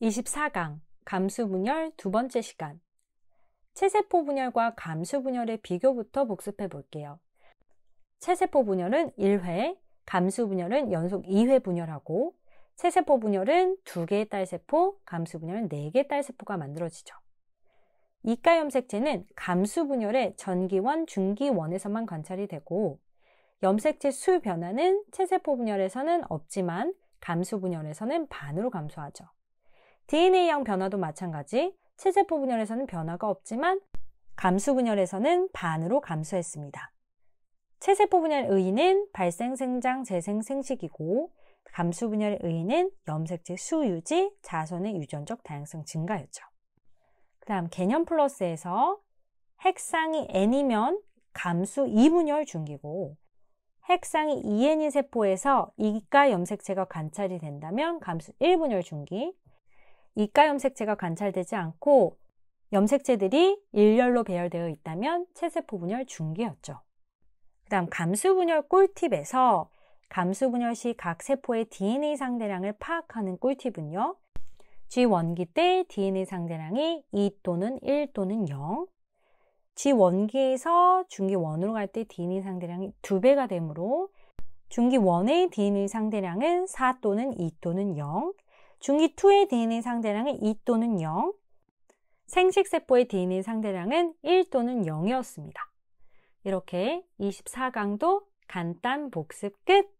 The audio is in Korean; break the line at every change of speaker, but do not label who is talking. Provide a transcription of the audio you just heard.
24강 감수 분열 두 번째 시간 체세포 분열과 감수 분열의 비교부터 복습해 볼게요. 체세포 분열은 1회, 감수 분열은 연속 2회 분열하고 체세포 분열은 2개의 딸세포, 감수 분열은 4개의 딸세포가 만들어지죠. 이가 염색체는 감수 분열의 전기원, 중기원에서만 관찰이 되고 염색체 수 변화는 체세포 분열에서는 없지만 감수 분열에서는 반으로 감소하죠. DNA형 변화도 마찬가지 체세포 분열에서는 변화가 없지만 감수 분열에서는 반으로 감소했습니다. 체세포 분열 의의는 발생, 생장, 재생, 생식이고 감수 분열의 의의는 염색체 수 유지, 자손의 유전적 다양성 증가였죠. 그 다음 개념 플러스에서 핵상이 N이면 감수 2분열 중기고 핵상이 2N인 세포에서 이가 염색체가 관찰이 된다면 감수 1분열 중기 이가 염색체가 관찰되지 않고 염색체들이 일렬로 배열되어 있다면 체세포 분열 중기였죠. 그 다음 감수 분열 꿀팁에서 감수 분열 시 각 세포의 DNA 상대량을 파악하는 꿀팁은요. G1기 때 DNA 상대량이 2 또는 1 또는 0 G1기에서 중기 1으로 갈 때 DNA 상대량이 2배가 되므로 중기 1의 DNA 상대량은 4 또는 2 또는 0 중기 2의 DNA 상대량은 2 또는 0, 생식세포의 DNA 상대량은 1 또는 0이었습니다. 이렇게 24강도 간단 복습 끝!